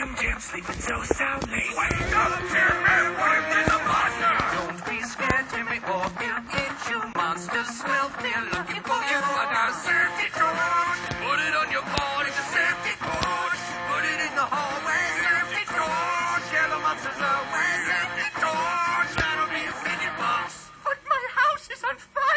Jim Jim sleeping so soundly. Wake up, Jimmy! Wake in the monster! Don't be scared, Jimmy, or he'll get you. Monsters smell, be looking for you. I got a Safety torch! Put it on your board, it's a safety torch! Put it in the hallway, safety torch! Scare the monsters away, safety torch! That'll be a figure box! But my house is on fire!